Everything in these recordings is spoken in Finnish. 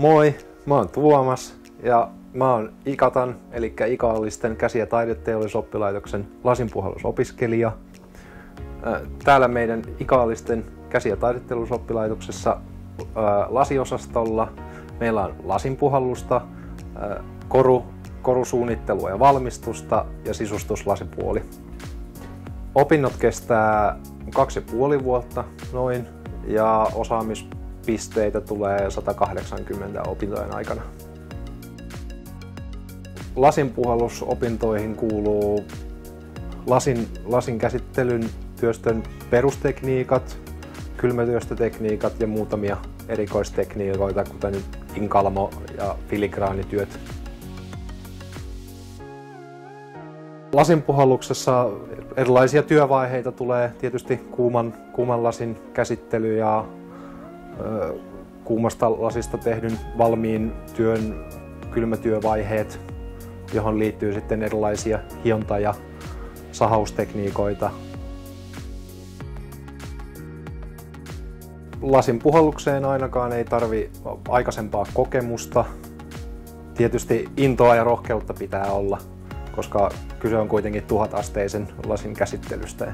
Moi, mä oon Tuomas ja mä oon Ikatan, eli Ikaallisten käsi- ja taideteollisuusoppilaitoksen lasinpuhallusopiskelija. Täällä meidän Ikaallisten käsi- ja taideteollisuusoppilaitoksessa lasiosastolla meillä on lasinpuhallusta, koru, korusuunnittelua ja valmistusta ja sisustuslasipuoli. Opinnot kestää kaksi ja puoli vuotta noin ja osaamispisteitä tulee 180 opintojen aikana. Lasinpuhallusopintoihin kuuluu lasin, lasin käsittelyn työstön perustekniikat, kylmätyöstötekniikat ja muutamia erikoistekniikoita, kuten inkalmo- ja filigraanityöt. Lasinpuhalluksessa erilaisia työvaiheita tulee tietysti kuuman, kuuman lasin käsittely ja kuumasta lasista tehdyn valmiin työn kylmätyövaiheet, johon liittyy sitten erilaisia hionta- ja sahaustekniikoita. Lasin puhallukseen ainakaan ei tarvi aikaisempaa kokemusta. Tietysti intoa ja rohkeutta pitää olla, koska kyse on kuitenkin tuhatasteisen lasin käsittelystä.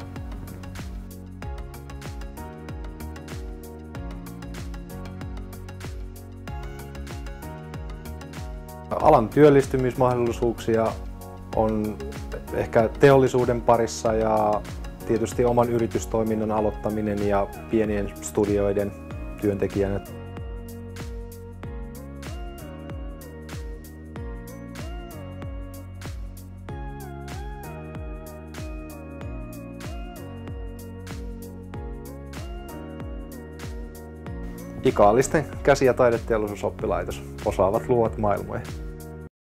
Alan työllistymismahdollisuuksia on ehkä teollisuuden parissa ja tietysti oman yritystoiminnan aloittaminen ja pienien studioiden työntekijänä. Ikaalisten käsi- ja taideteollisuusoppilaitos osaavat luovat maailmoja.